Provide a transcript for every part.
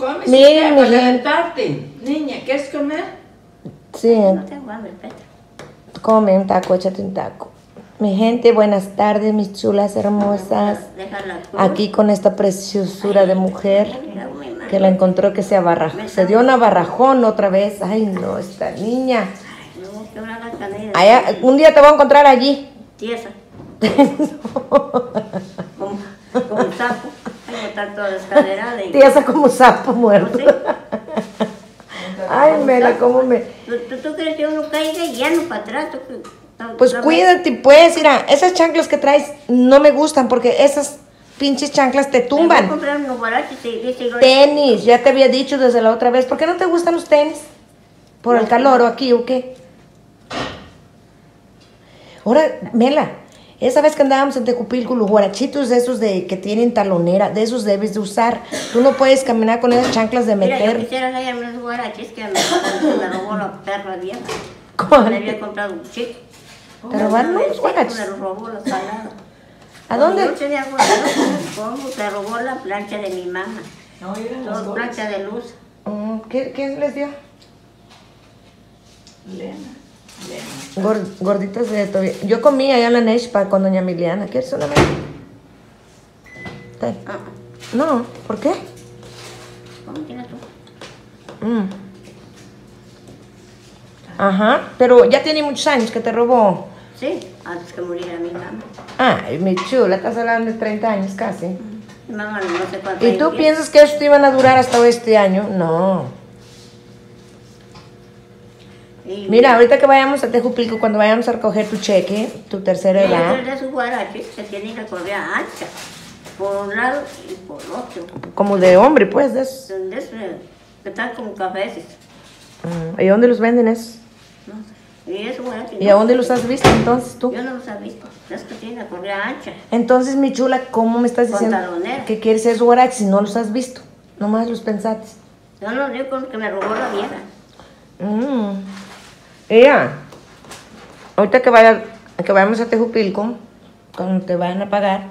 Come si para. Niña, ¿quieres comer? Sí, No tengo hambre, Petra. come un taco, échate un taco. Mi gente, buenas tardes, mis chulas hermosas. Aquí con esta preciosura de mujer que la encontró que se abarrajó. Se dio una barrajón otra vez. Ay, no, esta niña. No. Allá, un día te voy a encontrar allí. Tiesa. Como, como un sapo. Estar toda descaderada. y- Tiesa como sapo muerto. Sí. Ay, Mela, cómo me... ¿Tú, tú, tú crees que uno caiga y ya no para atrás? Pues no, cuídate, pues, mira, esas chanclas que traes no me gustan porque esas pinches chanclas te Me voy a tumban. unos Tenis, ya te había dicho desde la otra vez. ¿Por qué no te gustan los tenis? ¿Por el calor o aquí o qué? Ahora, Mela, esa vez que andábamos en Tecupilco, los guarachitos de esos de que tienen talonera, de esos debes de usar. Tú no puedes caminar con esas chanclas de Mira, yo meter. quisiera unos guaraches que me, me robó la perra vieja. ¿Cuál? Me había comprado un chico. ¿Te robaron vez, guaraches? Me robó la salada. ¿A dónde? No tenía guaraches, ¿cómo? Se robó la plancha de mi mamá. No, eran las Dos planchas de luz. Mm, ¿Qué, qué les dio? Lena, Lena. Gor- gorditas de todavía. Yo comí allá en la Neshpa con doña Emiliana. ¿Quieres una? Ten. Ah, No, ¿por qué? ¿Cómo tienes tú? Mm. Ajá, pero ya tiene muchos años que te robó. Sí, antes que muriera mi mamá. Ay, mi chula, estás hablando de 30 años casi. Mamá no sé cuánto ¿Y tú piensas que eso te iban a durar hasta este año? No. Y- Mira, ahorita que vayamos a Tejupilco, cuando vayamos a recoger tu cheque, tu tercera edad, es de sus guaraches que tienen la correa ancha. Por un lado y por otro. como de hombre, pues, de esos. Son de esos que están como cafés. Mm, ¿Y dónde los venden esos? No sé. Y eso, guaraches. ¿Y no. a dónde los has visto entonces tú? Yo no los he visto. Es que tienen la correa ancha. Entonces, mi chula, ¿cómo me estás diciendo que quieres esos guaraches si no los has visto? Nomás los pensaste. Yo no digo con que me robó la vieja. Mm. Ella, ahorita que, vaya, que vayamos a Tejupilco, cuando te vayan a pagar,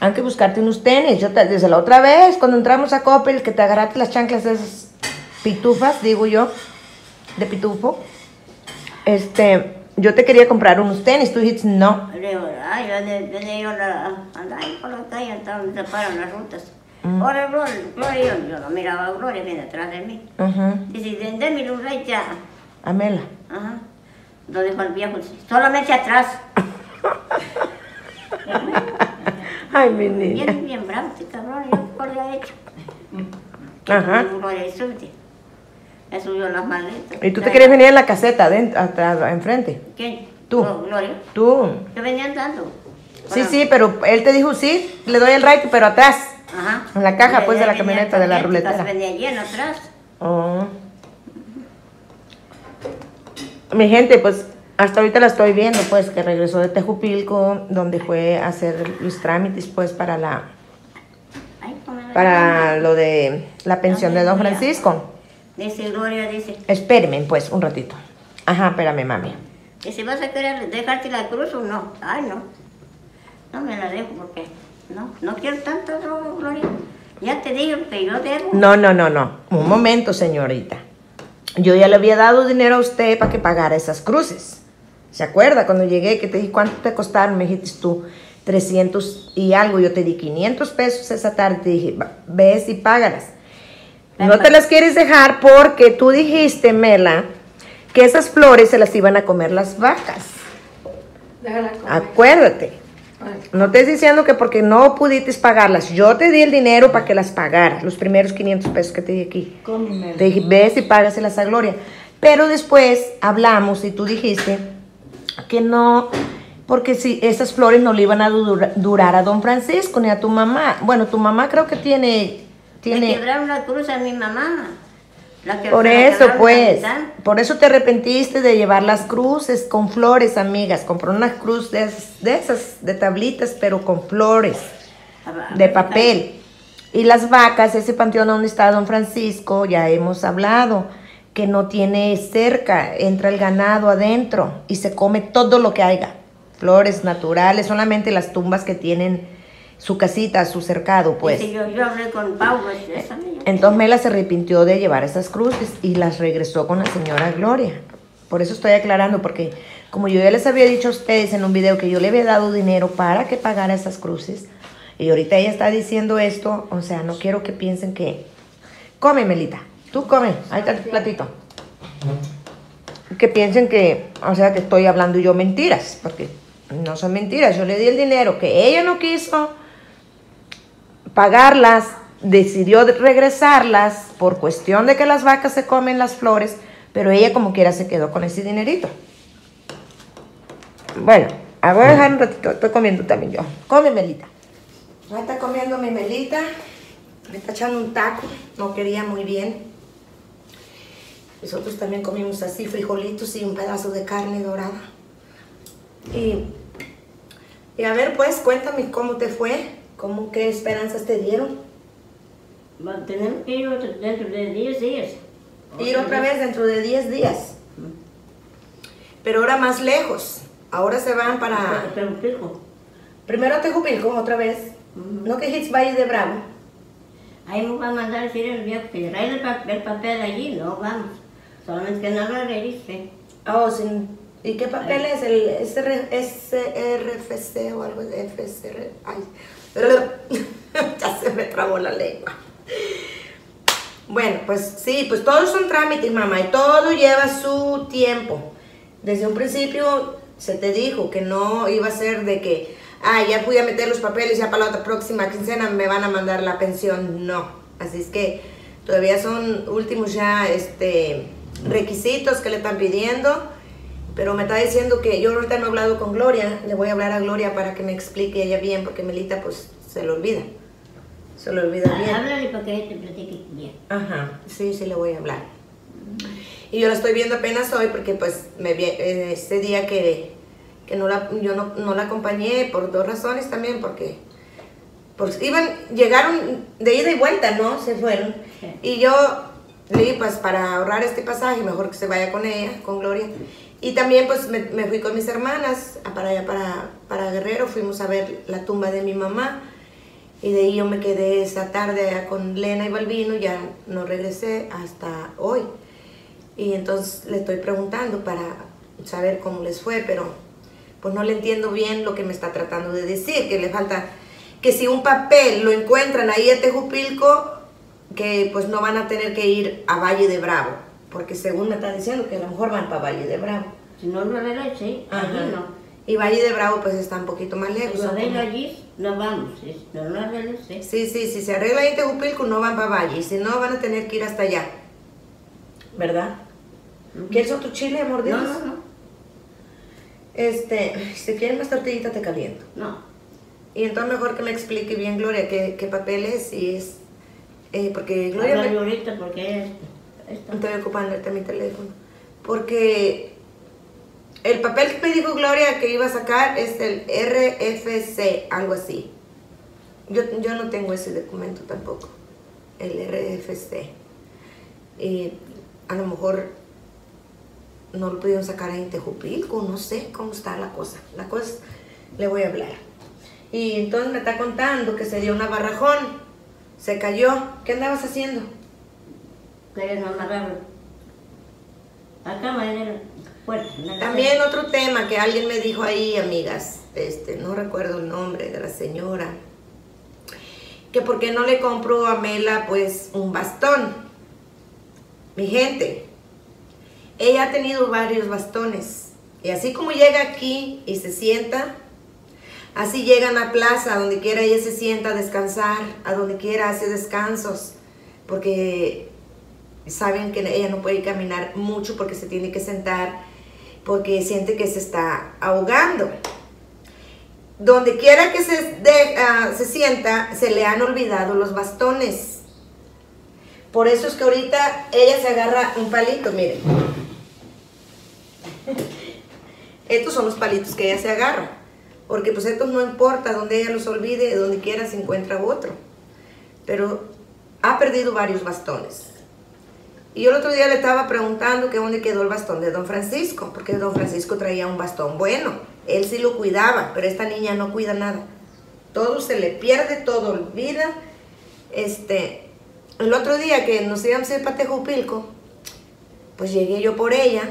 hay que buscarte unos tenis. Yo te- desde la otra vez, cuando entramos a Coppel, que te agarraste las chanclas de esas pitufas, digo yo, de pitufo, este, yo te quería comprar unos tenis. Tú dijiste, no. Digo, ay, yo venía yo a andar ahí por la calle, donde se paran las rutas. Mm. Ahora Gloria, Gloria, yo, yo no miraba a Gloria, viene atrás de mí. Dice, de mi luz ya. Amela. Ajá. Lo dijo el viejo, solamente atrás. Ay, mi niña. Bien, bien bravo, este cabrón, yo qué le ha hecho. Ajá. Me subió las maletas. Y tú te querías venir en la caseta, adentro, atrás, enfrente. ¿Quién? Tú. No, Gloria. Tú. Yo venía andando. Sí, sí, pero él te dijo, sí, le doy el right, pero atrás. Ajá. En la caja, pues, de la camioneta, de la ruletera. Venía lleno atrás. Oh. Mi gente, pues hasta ahorita la estoy viendo, pues que regresó de Tejupilco, donde fue a hacer los trámites, pues para la para lo de la pensión de Don Francisco. Dice Gloria, dice, Espérenme, pues, un ratito. Ajá, espérame, mami. dice, ¿vas a querer dejarte la cruz o no? Ay, no. No me la dejo porque no, no quiero tanto, Gloria. Ya te digo que yo debo. No, no, no, no. Un momento, señorita. Yo ya le había dado dinero a usted para que pagara esas cruces. ¿Se acuerda cuando llegué que te dije cuánto te costaron? Me dijiste tú 300 y algo. Yo te di 500 pesos esa tarde. Te dije, "Va, ves y págalas. No te las quieres dejar porque tú dijiste, Mela, que esas flores se las iban a comer las vacas. Déjala comer. Acuérdate. No te estoy diciendo que porque no pudiste pagarlas. Yo te di el dinero para que las pagaras, los primeros 500 pesos que te di aquí. cómeme. Te dije, ves y págaselas a Gloria. Pero después hablamos y tú dijiste que no, porque si esas flores no le iban a dura- durar a don Francisco ni a tu mamá. Bueno, tu mamá creo que tiene, tiene, quebraron la cruz a mi mamá. La que- por eso pues, por eso te arrepentiste de llevar las cruces con flores, amigas. Compró una cruz de de esas, de tablitas, pero con flores. de papel. Y las vacas, ese panteón donde está Don Francisco, ya hemos hablado, que no tiene cerca, entra el ganado adentro y se come todo lo que haya. Flores naturales, solamente las tumbas que tienen su casita, su cercado, pues. Yo, yo hablé con Pau, pues, esa. Entonces Mela se arrepintió de llevar esas cruces y las regresó con la señora Gloria. Por eso estoy aclarando, porque como yo ya les había dicho a ustedes en un video que yo le había dado dinero para que pagara esas cruces, y ahorita ella está diciendo esto, o sea, no quiero que piensen que... Come, Melita, tú come, ahí está tu platito. Que piensen que, o sea, que estoy hablando yo mentiras, porque no son mentiras. Yo le di el dinero que ella no quiso pagarlas, decidió de- regresarlas por cuestión de que las vacas se comen las flores, pero ella como quiera se quedó con ese dinerito. Bueno, ah, voy a dejar un ratito, estoy comiendo también yo. Come, Melita. Ahí está comiendo mi Melita, me está echando un taco, no quería muy bien. Nosotros también comimos así frijolitos y un pedazo de carne dorada. Y, y a ver, pues, cuéntame cómo te fue, cómo, qué esperanzas te dieron. Va- Tenemos que ir dentro de 10 días. Ir otra vez dentro de 10 días. Pero ahora más lejos. Ahora se van para... Fijo, Primero a Tejupilco otra vez. Ujú. No que Hits Valle de Bravo. ahí nos va a mandar decir el viejo que trae el, pa- el papel allí, no vamos. Solamente que no lo registre. Oh, sin- ¿Y qué papel es? ¿El SR SRFC o algo de FSR? Ay, ya se me trabó la lengua. Bueno, pues sí, pues todos son trámites, mamá, y todo lleva su tiempo. Desde un principio se te dijo que no iba a ser de que, ah, ya fui a meter los papeles, ya para la otra próxima quincena me van a mandar la pensión. No, así es que todavía son últimos ya este, requisitos que le están pidiendo. Pero me está diciendo que yo ahorita no he hablado con Gloria, le voy a hablar a Gloria para que me explique ella bien, porque Melita pues se lo olvida. Se lo olvida bien. Háblale para que ella te platique bien. Ajá, sí, sí le voy a hablar. Y yo la estoy viendo apenas hoy porque pues me vi eh, ese día que, que no la, yo no, no la acompañé por dos razones también, porque pues, iban, llegaron de ida y vuelta, ¿no? Se fueron. Sí. Y yo le pues para ahorrar este pasaje, mejor que se vaya con ella, con Gloria. Y también pues me, fui con mis hermanas a para allá, para, para Guerrero, fuimos a ver la tumba de mi mamá. Y de ahí yo me quedé esa tarde con Lena y Balbino, ya no regresé hasta hoy. Y entonces le estoy preguntando para saber cómo les fue, pero pues no le entiendo bien lo que me está tratando de decir, que le falta, que si un papel lo encuentran ahí en Tejupilco, que pues no van a tener que ir a Valle de Bravo, porque según me está diciendo que a lo mejor van para Valle de Bravo. Si no lo arregla, sí, Ajá. allí no. Y Valle de Bravo pues está un poquito más lejos. Si lo arregla allí, no vamos. Si no lo arregla, sí. Sí, sí, si se arregla ahí en Tejupilco no van para Valle, y si no van a tener que ir hasta allá. ¿Verdad? ¿Quieres otro chile, amor? No, no, no. Este, si quieren más tortillita te caliento. No. Y entonces mejor que me explique bien Gloria qué, qué papel es y es... eh, porque Gloria me... ahorita porque es... esto. Estoy ocupando mi teléfono. Porque el papel que me dijo Gloria que iba a sacar es el RFC, algo así. Yo, yo no tengo ese documento tampoco, el RFC. Y a lo mejor no lo pudieron sacar en Tejupilco, no sé cómo está la cosa. La cosa le voy a hablar. Y entonces me está contando que se dio una barrajón, se cayó. ¿Qué andabas haciendo? También otro tema que alguien me dijo ahí, amigas, este, no recuerdo el nombre de la señora, que por qué no le compró a Mela pues un bastón. Mi gente, ella ha tenido varios bastones y así como llega aquí y se sienta, así llega a la plaza, donde quiera ella se sienta a descansar, a donde quiera hace descansos, porque saben que ella no puede caminar mucho porque se tiene que sentar, porque siente que se está ahogando. Donde quiera que se, ah, se sienta, se le han olvidado los bastones. Por eso es que ahorita ella se agarra un palito, miren. Estos son los palitos que ella se agarra. Porque pues estos no importa donde ella los olvide, donde quiera se encuentra otro. Pero ha perdido varios bastones. Y yo el otro día le estaba preguntando que dónde quedó el bastón de don Francisco, porque don Francisco traía un bastón bueno. Él sí lo cuidaba, pero esta niña no cuida nada. todo se le pierde, todo olvida. Este, el otro día que nos íbamos a ir para pues llegué yo por ella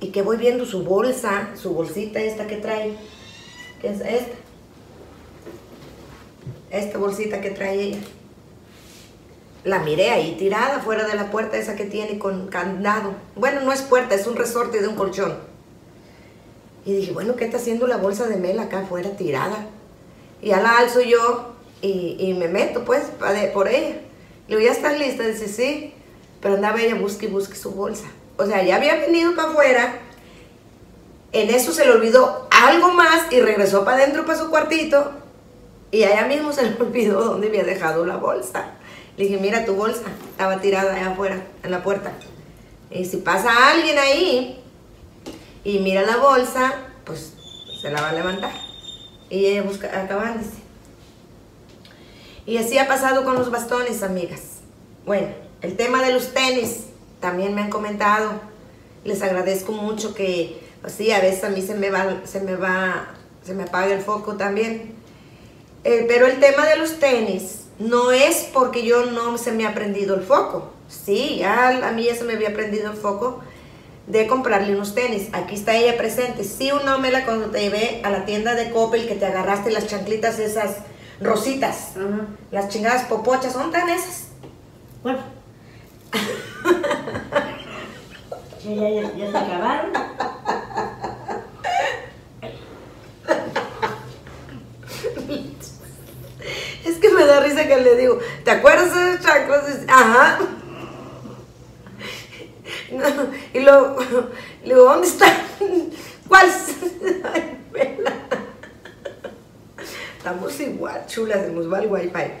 y que voy viendo su bolsa, su bolsita esta que trae, que es esta. Esta bolsita que trae ella. La miré ahí tirada fuera de la puerta esa que tiene con candado. Bueno, no es puerta, es un resorte de un colchón. Y dije, bueno, ¿qué está haciendo la bolsa de mel acá afuera tirada? Y ya la alzo yo y, y me meto pues por ella. Le digo, ¿ya estás lista? Dice, sí. Pero andaba ella busque y busque su bolsa. O sea, ya había venido para afuera. En eso se le olvidó algo más y regresó para adentro para su cuartito. Y allá mismo se le olvidó dónde había dejado la bolsa. Dije, mira tu bolsa, estaba tirada allá afuera, en la puerta. Y si pasa alguien ahí y mira la bolsa, pues se la va a levantar. Y ella busca, acabándose. Y así ha pasado con los bastones, amigas. Bueno, el tema de los tenis, también me han comentado. Les agradezco mucho que, pues sí, a veces a mí se me va, se me va, se me apaga el foco también. Eh, pero el tema de los tenis no es porque yo no se me ha prendido el foco. Sí, ya a mí ya se me había prendido el foco de comprarle unos tenis. Aquí está ella presente. Sí, un la cuando te llevé a la tienda de Coppel que te agarraste las chanclitas esas rositas. Las chingadas popochas, ¿son tan esas? Bueno. Sí, ya, ya, ya se acabaron. Es que me da risa que le digo, ¿te acuerdas de esas chanclas? Ajá. No, y luego, le digo, ¿dónde están? ¿Cuál? Ay, vela. Estamos igual, chulas, se nos va el wifi.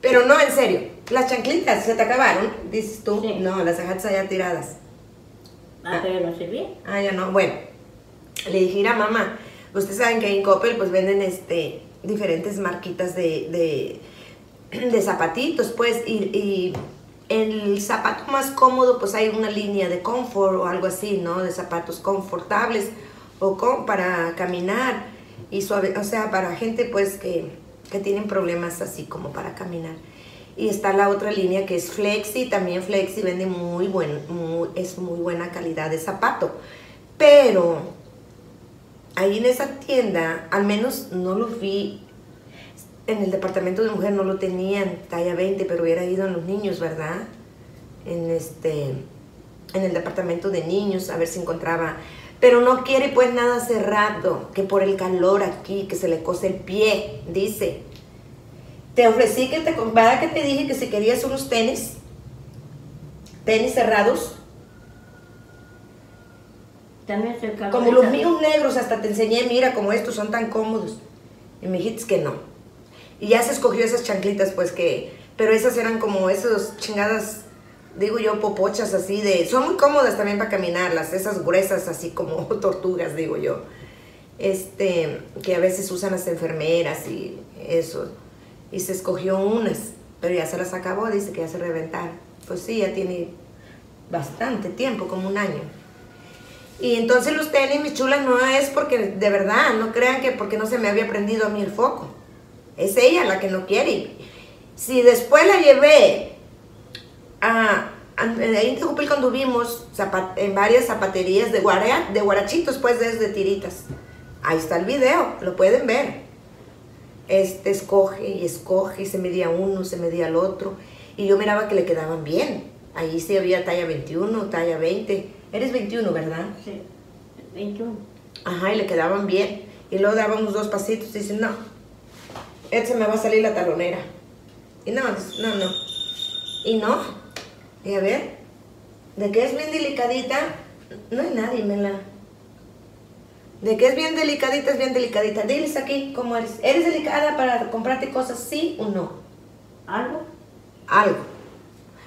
Pero no, en serio, las chanclitas se te acabaron, dices tú. Sí. No, las dejaste allá tiradas. Ah, pero no servía. Ah, ya no. Bueno, le dije, mira, mamá, ustedes saben que en Coppel pues venden este diferentes marquitas de, de, de zapatitos, pues, y, el zapato más cómodo, pues hay una línea de confort o algo así, ¿no? De zapatos confortables o con, para caminar y suave, o sea, para gente pues que, que tienen problemas así como para caminar. Y está la otra línea que es Flexi, también Flexi vende muy buen, es muy buena calidad de zapato. Pero ahí en esa tienda, al menos no lo vi, en el departamento de mujer no lo tenían, talla 20, pero hubiera ido en los niños, ¿verdad? En este, en el departamento de niños, a ver si encontraba. Pero no quiere pues nada cerrado, que por el calor aquí, que se le cose el pie, dice. Te ofrecí que te comprara, que te dije que si querías unos tenis, tenis cerrados. Como los míos negros, hasta te enseñé, mira, como estos son tan cómodos. Y me dijiste que no. Y ya se escogió esas chanclitas, pues que, pero esas eran como esas chingadas, digo yo, popochas así de, son muy cómodas también para caminarlas, esas gruesas así como tortugas, digo yo. Este, que a veces usan las enfermeras y eso. Y se escogió unas, pero ya se las acabó, dice que ya se reventaron. Pues sí, ya tiene bastante tiempo, como un año. Y entonces los tenis, mis chulas, no es porque, de verdad, no crean que porque no se me había prendido a mí el foco. Es ella la que no quiere. Si después la llevé a, ahí en Tejupilco anduvimos zapa- en varias zapaterías de, guarea- de guarachitos, pues desde tiritas. Ahí está el video, lo pueden ver. Este escoge y escoge y se medía uno, se medía el otro. Y yo miraba que le quedaban bien. Ahí sí había talla 21, talla 20. Eres 21, ¿verdad? Sí, 21. Ajá, y le quedaban bien. Y luego dábamos dos pasitos y dicen, no, este se me va a salir la talonera. Y no, dice, no, no. Y no. Y a ver, de que es bien delicadita, no hay nadie, Mela. De que es bien delicadita, es bien delicadita. Diles aquí cómo eres. ¿Eres delicada para comprarte cosas, sí o no? ¿Algo? Algo.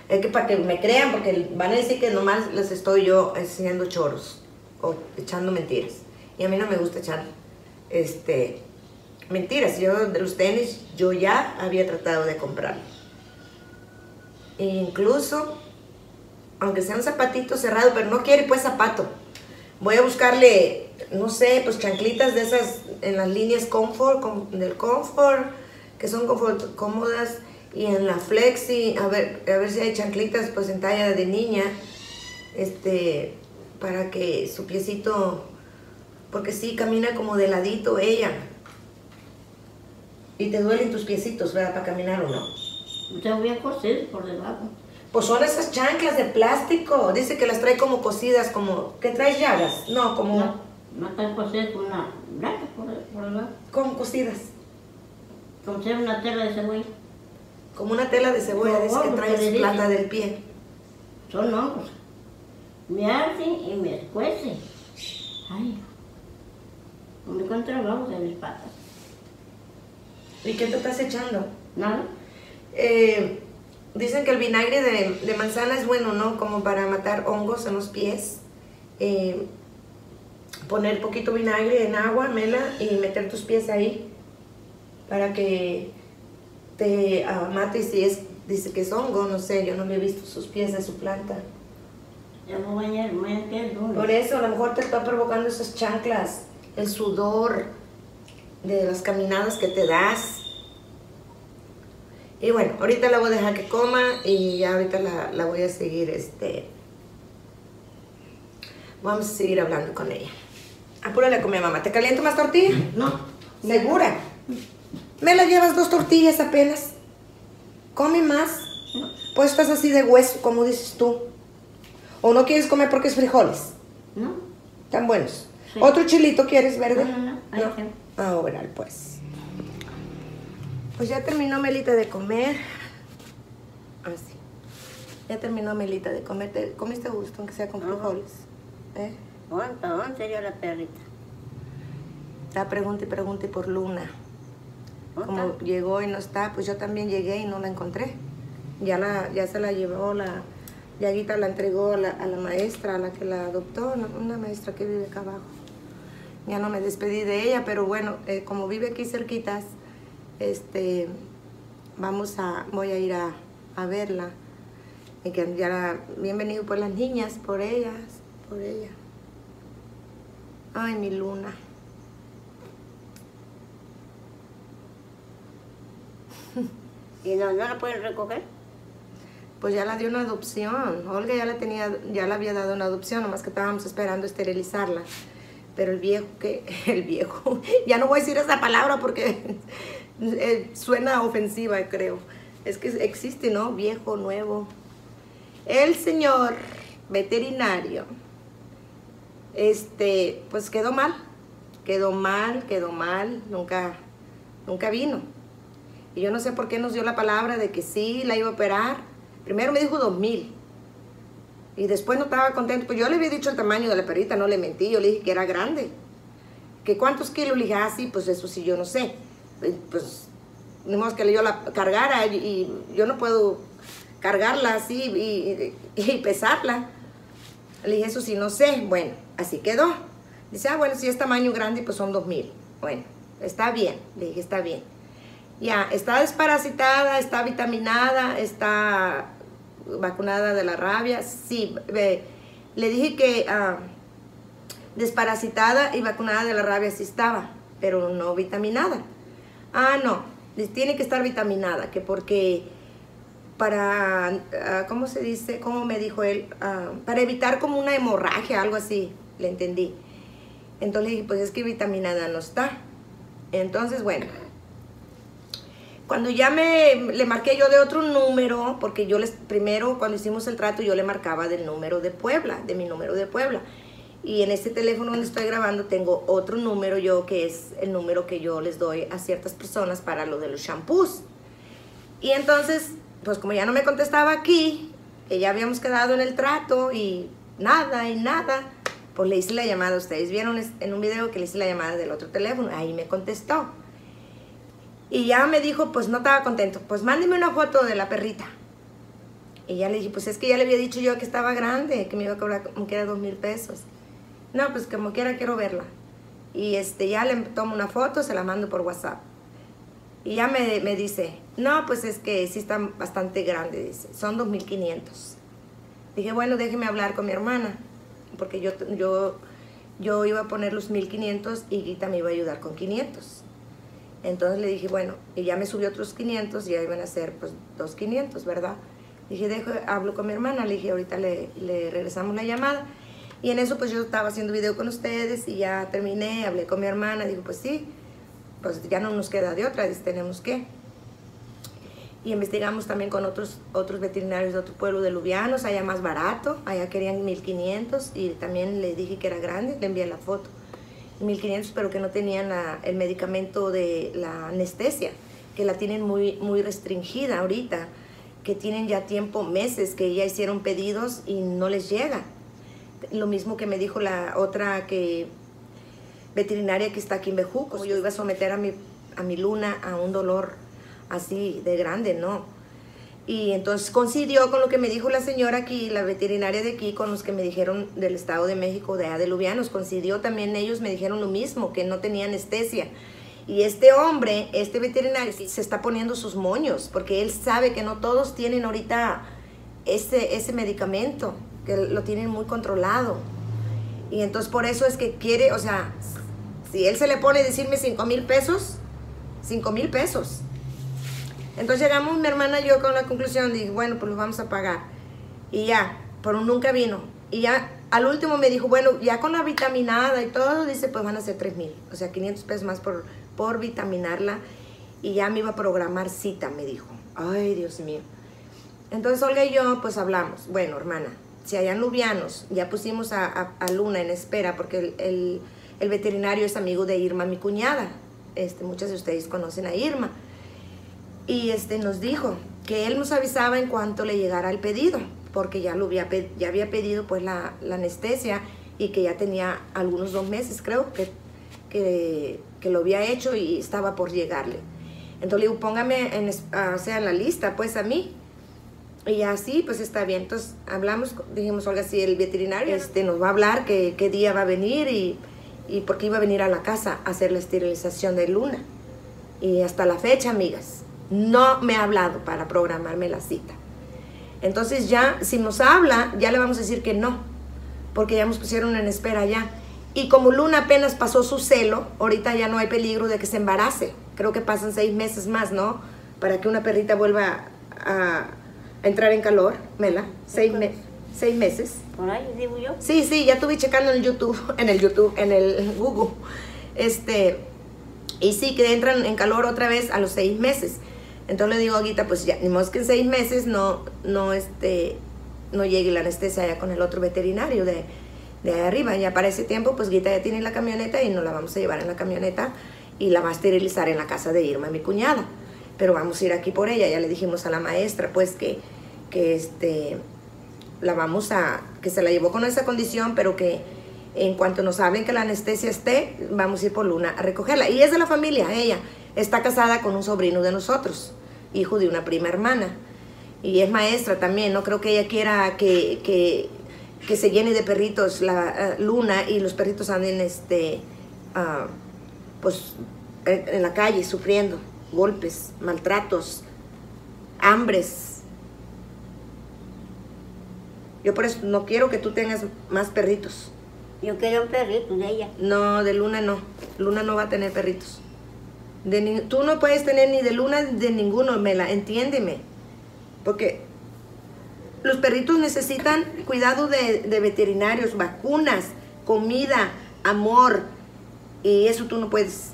Es que para que me crean, porque van a decir que nomás les estoy yo enseñando choros o echando mentiras. Y a mí no me gusta echar este, mentiras. Yo de los tenis, yo ya había tratado de comprarlos. E incluso, aunque sea un zapatito cerrado, pero no quiere pues zapato. Voy a buscarle, no sé, pues chanclitas de esas en las líneas Comfort, com- del Comfort, que son confort- cómodas, y en la Flexi, a ver, a ver si hay chanclitas pues en talla de niña, este, para que su piecito, porque sí, camina como de ladito ella. Y te duelen tus piecitos, ¿verdad? Para caminar o no. Te voy a coser por debajo. Pues son esas chanclas de plástico. Dice que las trae como cosidas, como que traes llagas. No, como, No, no te coser con una blanca por, por debajo. como cosidas. Coser una tela de cebolla. Como una tela de cebolla, No, dice que no, trae porque su le plata del pie. Son hongos. Me arden y me escuecen. Ay. Me encuentro abajo de mis patas. ¿Y qué te estás echando? Nada. Eh, dicen que el vinagre de, de manzana es bueno, ¿no? Como para matar hongos en los pies. Eh, poner poquito vinagre en agua, mela, y meter tus pies ahí para que te ah, mate si es, dice que es hongo, no sé, yo no le he visto sus pies de su planta. Ya me voy a lunes. Por eso a lo mejor te está provocando esas chanclas, el sudor de las caminadas que te das. Y bueno, ahorita la voy a dejar que coma y ya ahorita la, la voy a seguir, este... Vamos a seguir hablando con ella. Apúrale a comer, mamá. ¿Te caliento más tortilla? No. ¿Segura? ¿Me la llevas dos tortillas apenas? ¿Come más? Pues estás así de hueso, como dices tú. ¿O no quieres comer porque es frijoles? No. Tan buenos. Sí. ¿Otro chilito quieres verde? No, no, no. Ahí. Ahora, pues. Pues ya terminó Melita de comer. Así. Ya terminó Melita de comer. ¿Te comiste gusto, aunque sea con frijoles? ¿Eh? ¿Dónde, dónde sería la perrita? Está pregunta y pregunta y por Luna. ¿Dónde Como está? llegó y no está, pues yo también llegué y no la encontré. Ya, la, ya se la llevó la... Yaguita la entregó a la, a la maestra, a la que la adoptó, una, una maestra que vive acá abajo. Ya no me despedí de ella, pero bueno, eh, como vive aquí cerquitas, este, vamos a, voy a ir a, a verla. Y que ya la, bienvenido por las niñas, por ellas, por ella. Ay, mi luna. ¿Y no, no la pueden recoger? Pues ya la dio una adopción. Olga ya la tenía, ya la había dado una adopción, nomás que estábamos esperando esterilizarla. Pero el viejo, que el viejo, ya no voy a decir esa palabra porque eh, suena ofensiva, creo. Es que existe, ¿no? Viejo, nuevo. El señor veterinario, este, pues quedó mal. Quedó mal, quedó mal, nunca, nunca vino. Y yo no sé por qué nos dio la palabra de que sí la iba a operar. Primero me dijo dos mil. Y después no estaba contento. Pues yo le había dicho el tamaño de la perrita, no le mentí. Yo le dije que era grande. Que cuántos kilos. Le dije, ah, sí, pues eso sí, yo no sé. Pues, ni modo que yo la cargara y, yo no puedo cargarla así y, y- y pesarla. Le dije, eso sí, no sé. Bueno, así quedó. Dice, ah, bueno, si es tamaño grande, pues son dos mil. Bueno, está bien. Le dije, está bien. Ya, está desparasitada, está vitaminada, está vacunada de la rabia. Sí, le dije que ah, desparasitada y vacunada de la rabia sí estaba, pero no vitaminada. Ah, no, tiene que estar vitaminada, que porque para, ah, ¿cómo se dice? ¿Cómo me dijo él? Ah, para evitar como una hemorragia, algo así, le entendí. Entonces le dije, pues es que vitaminada no está. Entonces, bueno, cuando ya me le marqué yo de otro número, porque yo les primero cuando hicimos el trato yo le marcaba del número de Puebla, de mi número de Puebla. Y en este teléfono donde estoy grabando tengo otro número yo que es el número que yo les doy a ciertas personas para lo de los shampoos. Y entonces, pues como ya no me contestaba aquí, que ya habíamos quedado en el trato y nada y nada, pues le hice la llamada. Ustedes vieron en un video que le hice la llamada del otro teléfono, ahí me contestó. Y ya me dijo, pues no estaba contento, pues mándeme una foto de la perrita. Y ya le dije, pues es que ya le había dicho yo que estaba grande, que me iba a cobrar como que dos mil pesos. No, pues como quiera quiero verla. Y este, ya le tomo una foto, se la mando por WhatsApp. Y ya me, me dice, no, pues es que sí está bastante grande, dice, son 2.500. Dije, bueno, déjeme hablar con mi hermana, porque yo, yo yo iba a poner los 1500 y Guita me iba a ayudar con 500. Entonces le dije, bueno, y ya me subió otros 500 y ya iban a ser pues dos 500, ¿verdad? Dije, dejo, hablo con mi hermana, le dije, ahorita le, le regresamos la llamada. Y en eso pues yo estaba haciendo video con ustedes y ya terminé, hablé con mi hermana, dijo, pues sí, pues ya no nos queda de otra, dice, tenemos que. Y investigamos también con otros, otros veterinarios de otro pueblo de Lubianos, allá más barato, allá querían 1500 y también le dije que era grande, le envié la foto. 1500 pero que no tenían la- el medicamento de la anestesia, que la tienen muy, muy restringida ahorita, que tienen ya tiempo, meses, que ya hicieron pedidos y no les llega. Lo mismo que me dijo la otra que veterinaria que está aquí en Bejucos. Yo iba a someter a mi, a mi luna a un dolor así de grande, ¿no? Y entonces coincidió con lo que me dijo la señora aquí, la veterinaria de aquí, con los que me dijeron del Estado de México, de Adeluvianos. Coincidió también ellos, me dijeron lo mismo, que no tenía anestesia. Y este hombre, este veterinario, se está poniendo sus moños, porque él sabe que no todos tienen ahorita ese, ese medicamento, que lo tienen muy controlado. Y entonces por eso es que quiere, o sea, si él se le pone a decirme 5 mil pesos, 5 mil pesos. Entonces llegamos mi hermana y yo con la conclusión, dije, bueno, pues lo vamos a pagar. Y ya, pero nunca vino. Y ya al último me dijo, bueno, ya con la vitaminada y todo, dice, pues van a ser 3 mil. O sea, 500 pesos más por, por vitaminarla. Y ya me iba a programar cita, me dijo. Ay, Dios mío. Entonces Olga y yo pues hablamos, bueno hermana, si en Lubianos ya pusimos a, a- Luna en espera porque el, el- el veterinario es amigo de Irma, mi cuñada, este, muchas de ustedes conocen a Irma, y este, nos dijo que él nos avisaba en cuanto le llegara el pedido, porque ya, lo había, ya había pedido pues la, la anestesia y que ya tenía algunos dos meses creo que, que, que lo había hecho y estaba por llegarle. Entonces le digo, póngame en, ah, o sea, en la lista pues a mí. Y así, pues está bien. Entonces hablamos, dijimos, Olga, si el veterinario este, nos va a hablar qué día va a venir y, y porque iba a venir a la casa a hacer la esterilización de Luna. Y hasta la fecha, amigas, no me ha hablado para programarme la cita. Entonces ya, si nos habla, ya le vamos a decir que no, porque ya nos pusieron en espera ya. Y como Luna apenas pasó su celo, ahorita ya no hay peligro de que se embarace. Creo que pasan seis meses más, ¿no? Para que una perrita vuelva a, entrar en calor, Mela. Seis, me- seis meses. Por ahí digo yo. Sí, sí, ya estuve checando en el YouTube, en el YouTube, en el Google. Este, y sí, que entran en calor otra vez a los seis meses. Entonces le digo a Guita, pues ya, ni modo que en seis meses no, no, este, no llegue la anestesia ya con el otro veterinario de, de ahí arriba. Ya para ese tiempo, pues Guita ya tiene la camioneta y nos la vamos a llevar en la camioneta y la va a esterilizar en la casa de Irma, mi cuñada. Pero vamos a ir aquí por ella. Ya le dijimos a la maestra, pues que, que este, la vamos a, que se la llevó con esa condición, pero que en cuanto nos hablen que la anestesia esté, vamos a ir por Luna a recogerla. Y es de la familia, ella. Está casada con un sobrino de nosotros, hijo de una prima hermana. Y es maestra también, no creo que ella quiera que, que, que se llene de perritos la eh, Luna y los perritos anden este, ah, pues, en, en la calle sufriendo golpes, maltratos, hambres, yo por eso no quiero que tú tengas más perritos. Yo quería un perrito de ella. No, de Luna no. Luna no va a tener perritos. Tú no puedes tener ni de Luna ni de ninguno, Mela, entiéndeme. Porque los perritos necesitan cuidado de, veterinarios, vacunas, comida, amor. Y eso tú no puedes.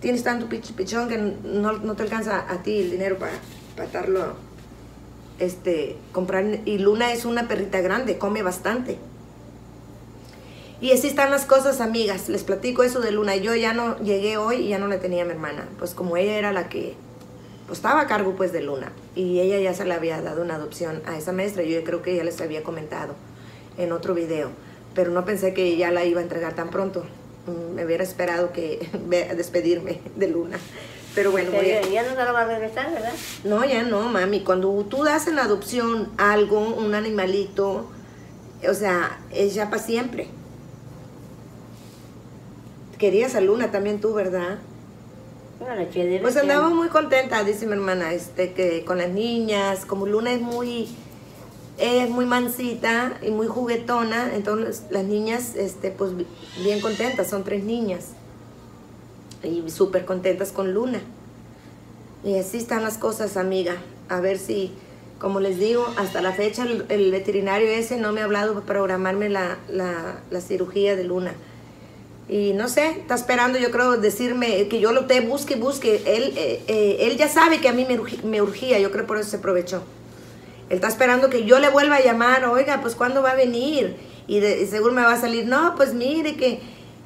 Tienes tanto pich- pichón que no, no te alcanza a ti el dinero para, para estarlo este, comprar. Y Luna es una perrita grande, come bastante. Y así están las cosas, amigas. Les platico eso de Luna. Yo ya no llegué hoy y ya no la tenía a mi hermana. Pues como ella era la que pues, estaba a cargo pues de Luna. Y ella ya se le había dado una adopción a esa maestra. Yo creo que ya les había comentado en otro video. Pero no pensé que ya la iba a entregar tan pronto. Mm, Me hubiera esperado que despedirme de Luna. Pero bueno, voy a- ya no se lo va a regresar, ¿verdad? no, ya no, mami. Cuando tú das en adopción algo, un animalito, o sea, es ya para siempre. Querías a Luna también tú, ¿verdad? Pues andaba muy contenta, dice mi hermana, este, que con las niñas, como Luna es muy, es muy mansita y muy juguetona, entonces las niñas, este, pues bi- bien contentas, son tres niñas. Y súper contentas con Luna. Y así están las cosas, amiga. A ver si, como les digo, hasta la fecha el, el veterinario ese no me ha hablado para programarme la, la, la cirugía de Luna. Y no sé, está esperando, yo creo, decirme que yo lo te busque busque. Él, eh, eh, él ya sabe que a mí me, urgía, yo creo por eso se aprovechó. Él está esperando que yo le vuelva a llamar, oiga, pues ¿cuándo va a venir? Y, de- seguro me va a salir, no, pues mire que,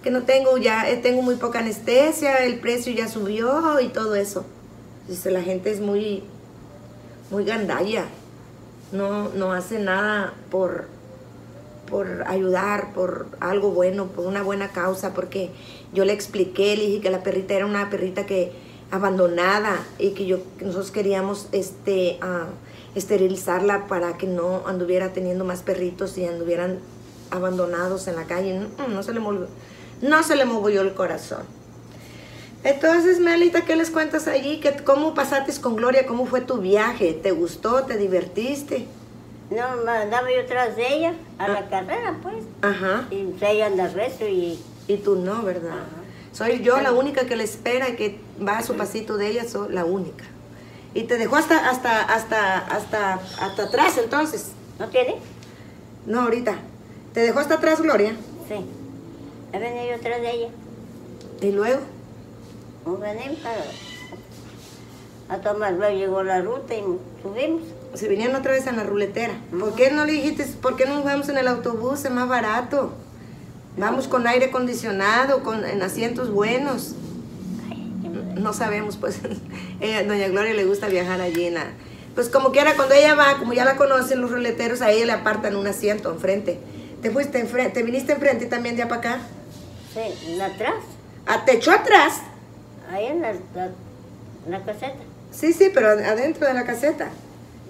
que no tengo ya, eh, tengo muy poca anestesia, el precio ya subió y todo eso. Dice, la gente es muy, muy gandalla. No, no hace nada por, por ayudar, por algo bueno, por una buena causa, porque yo le expliqué, le dije que la perrita era una perrita que abandonada y que yo nosotros queríamos este ah, esterilizarla para que no anduviera teniendo más perritos y anduvieran abandonados en la calle. No, no se le movió, no se le movió el corazón. Entonces, Melita, ¿qué les cuentas allí? ¿Qué, ¿Cómo pasaste con Gloria? ¿Cómo fue tu viaje? ¿Te gustó? ¿Te divertiste? No, me andaba yo tras de ella a la carrera, pues. Ajá. Y ella anda recio y Y tú no, ¿verdad? Ajá. Soy yo la única que le espera y que va a su pasito de ella, soy la única. Y te dejó hasta, hasta, hasta, hasta, hasta atrás entonces. ¿no tiene? No, ahorita. Te dejó hasta atrás, Gloria. Sí. He venido yo tras de ella. Y luego, Nos venimos a, a tomar. Luego llegó la ruta y subimos. Se vinieron otra vez en la ruletera. ¿Por qué no le dijiste, por qué no vamos en el autobús? Es más barato. Vamos con aire acondicionado, con, en asientos buenos. No sabemos, pues, ella, doña Gloria le gusta viajar allí en la... Pues como quiera, cuando ella va, como ya la conocen los ruleteros, a ella le apartan un asiento enfrente. Te fuiste enfrente, te viniste enfrente también de para acá. Sí, en atrás. Ah, te echó atrás. Ahí en la, la, la caseta. Sí, sí, pero ad- adentro de la caseta.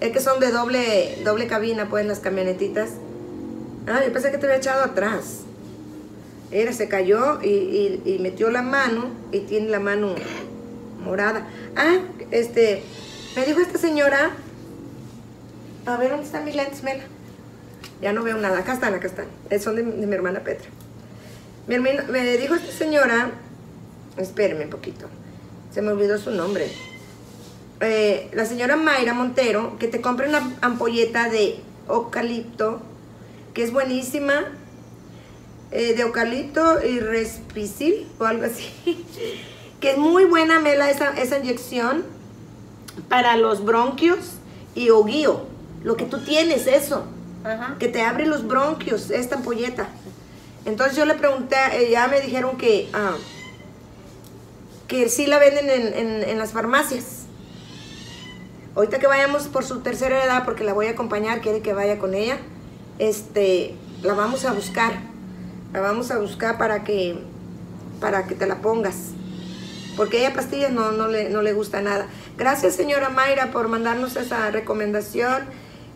Es que son de doble, doble cabina, pues, las camionetitas. Ah, yo pensé que te había echado atrás. Era, se cayó y, metió la mano y tiene la mano morada. Ah, este, me dijo esta señora. A ver, ¿dónde están mis lentes, Mela? Ya no veo nada. Acá están, acá están. Son de, mi hermana Petra. Mi hermana, me dijo esta señora, espéreme un poquito, se me olvidó su nombre. Eh, la señora Mayra Montero, que te compre una ampolleta de eucalipto, que es buenísima, eh, de eucalipto y respisil o algo así, que es muy buena, Mela, esa, esa inyección para los bronquios y oguío, lo que tú tienes, eso Ajá. que te abre los bronquios, esta ampolleta. Entonces yo le pregunté, eh, ya me dijeron que, ah, que sí la venden en, en- en las farmacias. Ahorita que vayamos por su tercera edad, porque la voy a acompañar, quiere que vaya con ella, este, la vamos a buscar. La vamos a buscar para que, para que te la pongas. Porque ella pastillas no, no, le, no le gusta nada. Gracias, señora Mayra, por mandarnos esa recomendación.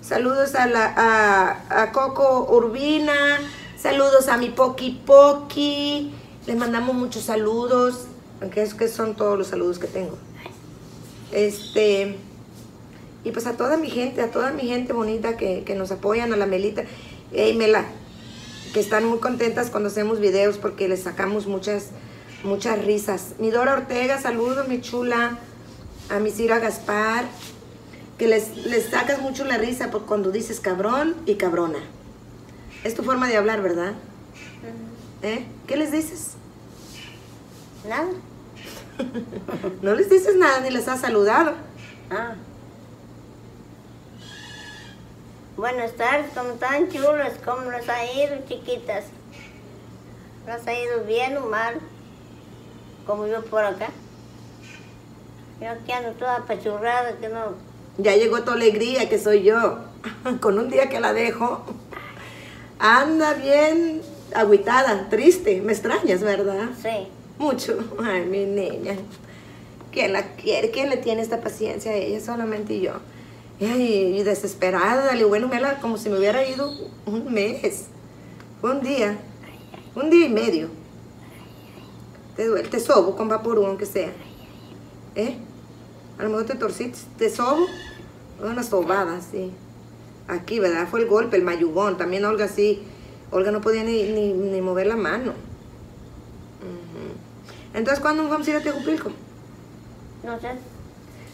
Saludos a, la, a, Coco Urbina. Saludos a mi Poki Poki. Le mandamos muchos saludos. Aunque es que son todos los saludos que tengo. Este. Y pues a toda mi gente, a toda mi gente bonita que, que nos apoyan, a la Melita. Ey, Mela, que están muy contentas cuando hacemos videos porque les sacamos muchas, muchas risas. Mi Dora Ortega, saludos, mi chula. A mi Cira Gaspar, que les, les sacas mucho la risa por cuando dices cabrón y cabrona. Es tu forma de hablar, ¿verdad? ¿Eh? ¿Qué les dices? Nada. No les dices nada ni les has saludado. Ah. Buenas tardes, ¿cómo están chulas? ¿Cómo les ha ido, chiquitas? ¿Les ha ido bien o mal? Como yo por acá. Yo aquí ando toda apachurrada, que no... Ya llegó tu alegría, que soy yo. Con un día que la dejo, anda bien agüitada, triste. Me extrañas, ¿verdad? Sí. Mucho. Ay, mi niña. ¿Quién la quiere? ¿Quién le tiene esta paciencia a ella? Solamente yo. Y desesperada. Le bueno, Mela, como si me hubiera ido un mes. Fue un día. Un día y medio. Te duele, te sobo con vaporú, aunque sea. ¿Eh? A lo mejor te torciste. Te sobo. Una sobada, sí. Aquí, ¿verdad? Fue el golpe, el mayugón. También Olga sí. Olga no podía ni, ni, ni mover la mano. Entonces, ¿cuándo vamos a ir a Tejupilco? No sé.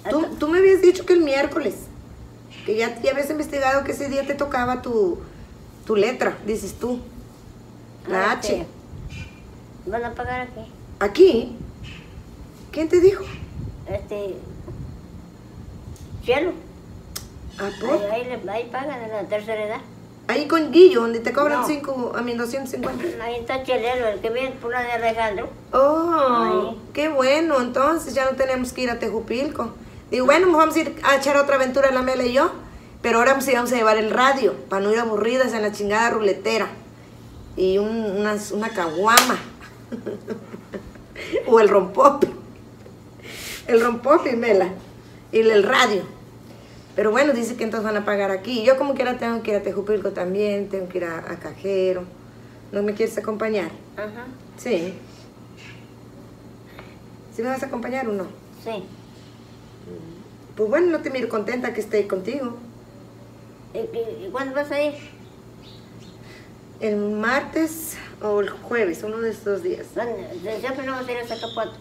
Tú, tú me habías dicho que el miércoles. Que ya, ya habías investigado que ese día te tocaba tu, tu letra, dices tú. La Ah, H. ¿Van a pagar aquí? ¿Aquí? ¿Quién te dijo? Este. Cielo. ¿A poco? Ahí, ahí, ahí pagan en la tercera edad. Ahí con Guillo, donde te cobran No. 5, a mí 250. Ahí está Chelero, el que viene por la de Alejandro. Oh, Ahí. qué bueno, entonces ya no tenemos que ir a Tejupilco. Digo, bueno, vamos a ir a echar otra aventura la Mela y yo, pero ahora pues íbamos a llevar el radio, para no ir aburridas en la chingada ruletera. Y un- unas- una caguama. o el rompope. El rompope, Mela. Y el radio. Pero bueno, dice que entonces van a pagar aquí. Yo como quiera tengo que ir a Tejupilco también, tengo que ir a, a Cajero. ¿No me quieres acompañar? Ajá. Sí. ¿Sí me vas a acompañar o no? Sí. Pues bueno, no te miro contenta que esté contigo. ¿Y, cuándo vas a ir? El martes o el jueves, uno de estos días. ¿Dónde? Siempre no vas a ir a Zacapuato.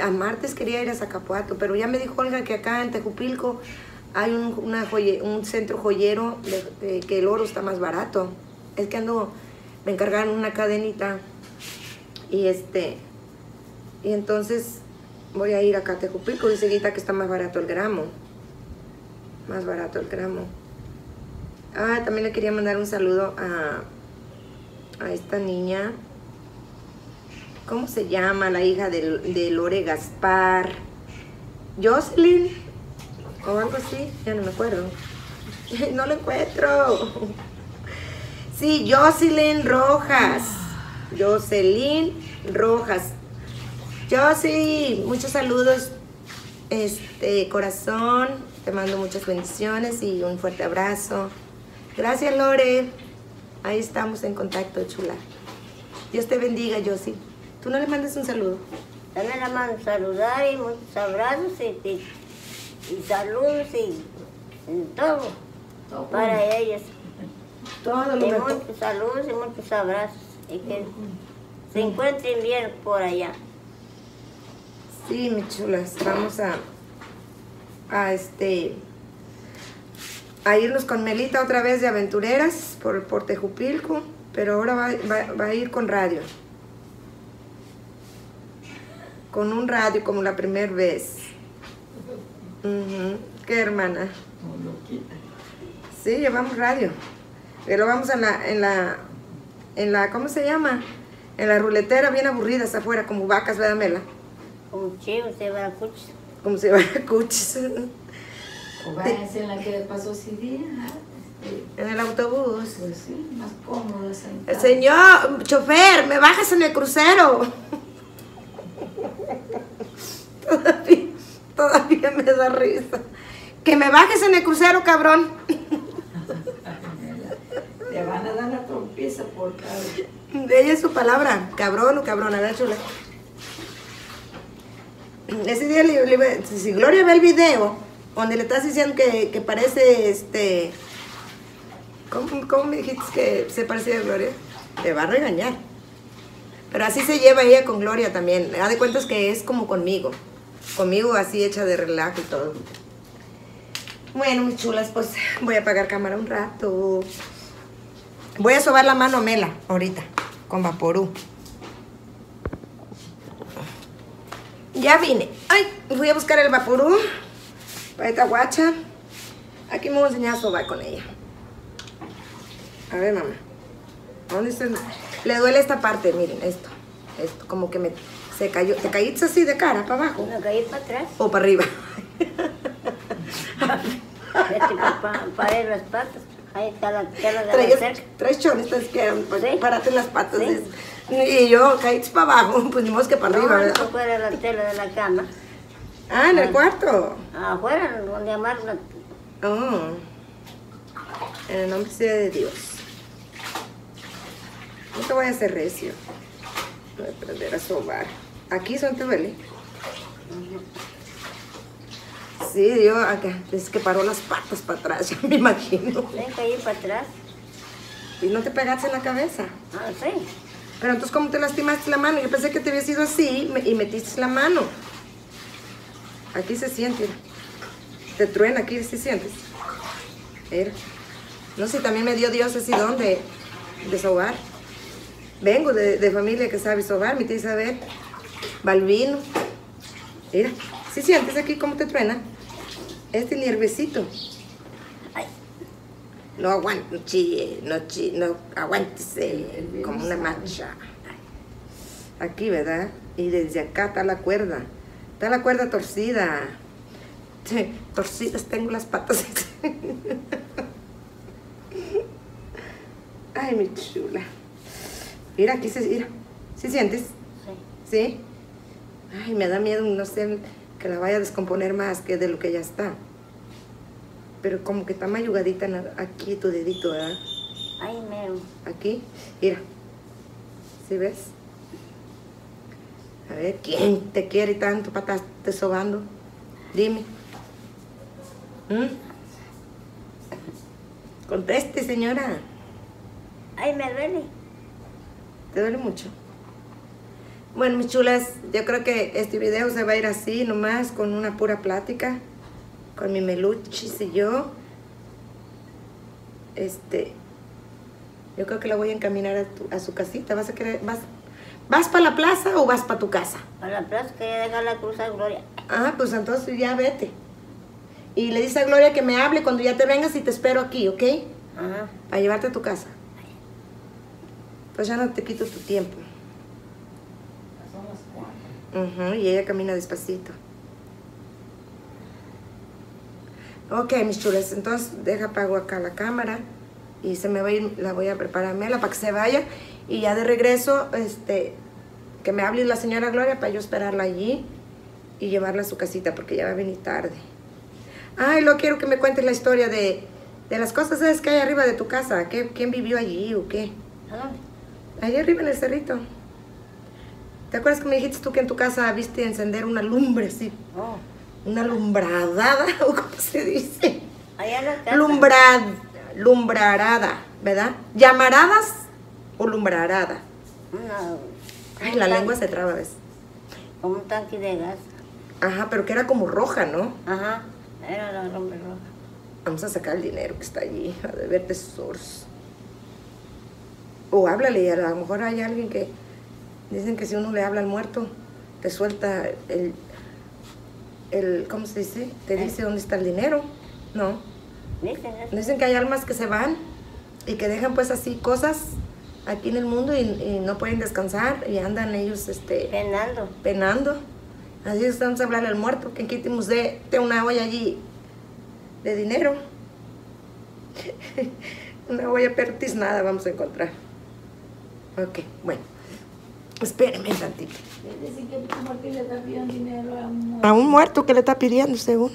A, a martes quería ir a Zacapuato, pero ya me dijo Olga que acá en Tejupilco hay un, una joye- un centro joyero de- que el oro está más barato. Es que ando, me encargaron una cadenita y este, y entonces voy a ir a Tejupilco. Dice Guita que está más barato el gramo. Más barato el gramo. Ah, también le quería mandar un saludo a, a esta niña. ¿Cómo se llama la hija de, de Lore Gaspar? Jocelyn o algo así, ya no me acuerdo. No lo encuentro. Sí, Jocelyn Rojas. Jocelyn Rojas. Jocelyn, muchos saludos. Este corazón, te mando muchas bendiciones y un fuerte abrazo. Gracias, Lore. Ahí estamos en contacto, chula. Dios te bendiga, Josie. Tú no le mandes un saludo. También la mando saludar y muchos abrazos y, y, y saludos y, y todo Todo para ellas. Todo Y muchos saludos y muchos abrazos. Y que se encuentren bien por allá. Sí, mis chulas, vamos a, a este, a irnos con Melita otra vez de aventureras por, por Tejupilco, pero ahora va, a ir con radio. Con un radio como la primera vez. ¿Qué hermana? Sí, llevamos radio. Pero vamos en la, en la, en la, ¿cómo se llama? En la ruletera bien aburridas afuera, como vacas, ¿verdad, Mela? Como chivos de Baracuchis. Como se va a cuchis. O váyanse en la que le pasó ese día. Este, En el autobús. pues sí, más cómodo El sentado. señor, chofer, me bajas en el crucero. Todavía, todavía me da risa. Que me bajes en el crucero, cabrón. Te van a dar la trompieza por cada. Ella es su palabra, cabrón o cabrona, ¿verdad, chula? Ese día, si Gloria ve el video, donde le estás diciendo que, que parece, este... ¿cómo, ¿Cómo me dijiste que se parecía a Gloria? Te va a regañar. Pero así se lleva ella con Gloria también. Haz de cuentas que es como conmigo. Conmigo así hecha de relajo y todo. Bueno, mis chulas, pues voy a apagar cámara un rato. Voy a sobar la mano a Mela ahorita, con Vaporú. Ya vine. Ay, fui a buscar el Vaporú para esta guacha. Aquí me voy a enseñar a sobar con ella. A ver, mamá. ¿Dónde está? el- Le duele esta parte, miren, esto. Esto, como que me se cayó. ¿Te caíste así de cara para abajo? Me caí para atrás. O para arriba. Para, para las patas. Ahí está la Traes, traes que pues, Sí. párate las patas. Sí. Y yo caí para abajo, pues ni que para No, arriba, ¿verdad? fuera la tela de la cama. Ah, en el cuarto. Afuera, donde amarran la Oh. En el nombre sea de Dios. No te voy a hacer recio. Voy a aprender a sobar. Aquí son te duele. Sí, yo acá, es que paró las patas para atrás, ya me imagino. Que ir para atrás. Y no te pegaste en la cabeza. Ah, sí. Pero entonces, ¿cómo te lastimaste la mano? Yo pensé que te había sido así y metiste la mano. Aquí se siente. Te truena aquí, ¿sí sientes? Mira. No sé, también me dio Dios ese don de, de sobar. Vengo de, de familia que sabe sobar, mi tía Isabel. Balbino. Mira, ¿sí sientes aquí cómo te truena? Este nervecito. Ay, No aguante, no chille, no chille, no aguántese como una macha. Aquí, ¿verdad? Y desde acá está la cuerda. Está la cuerda torcida. Torcidas tengo las patas. Ay, mi chula. Mira, aquí se... Mira. ¿Sí sientes? sí. ¿Sí? Ay, me da miedo, no sé, que la vaya a descomponer más que de lo que ya está. Pero como que está mayugadita aquí tu dedito, ¿verdad? Ay, mero. Aquí, mira. ¿Sí ves? A ver, ¿quién te quiere tanto para estarte sobando? Dime. ¿Mm? Conteste, señora. Ay, me duele. ¿Te duele mucho? Bueno, mis chulas, yo creo que este video se va a ir así, nomás, con una pura plática, con mi meluchis y yo. Este, yo creo que la voy a encaminar a, tu- a su casita. ¿Vas a querer, vas, vas para la plaza o vas para tu casa? A la plaza que deja la cruz a Gloria. Ah, pues entonces ya vete. Y le dice a Gloria que me hable cuando ya te vengas y te espero aquí, ¿ok? Ajá. Para llevarte a tu casa. Pues ya no te quito tu tiempo. Cuatro. Ujú, y ella camina despacito. Ok, mis chulas, entonces deja apago acá la cámara y se me va a ir, la voy a preparar Mela para que se vaya y ya de regreso, este, que me hable la señora Gloria para yo esperarla allí y llevarla a su casita porque ya va a venir tarde. Ay, lo quiero que me cuentes la historia de, de las cosas esas que hay arriba de tu casa. ¿Qué, ¿Quién vivió allí o qué? ¿A dónde? Allí arriba en el cerrito. ¿Te acuerdas que me dijiste tú que en tu casa viste encender una lumbre así? Oh, Una lumbradada, o cómo se dice. allá. Lumbrad, lumbrarada, ¿verdad? ¿Llamaradas o lumbrarada? Una- Ay, la lengua se traba, ¿ves? Como un tanque de gas. Ajá, pero que era como roja, ¿no? Ajá. Era la rompe roja. Vamos a sacar el dinero que está allí, a de ver tesoros. O háblale, y a lo mejor hay alguien que dicen que si uno le habla al muerto, te suelta el, el ¿cómo se dice? Te dice dónde está el dinero. No. Dicen. Dicen que hay almas que se van y que dejan pues así cosas aquí en el mundo y, y no pueden descansar y andan ellos este Penando. penando. Así es, vamos a hablarle al muerto, que quitemos de, de una olla allí de dinero. una olla pertiznada vamos a encontrar. Ok, bueno. Espéreme tantito. Dice que que le da bien dinero a un A un muerto que le está pidiendo, según.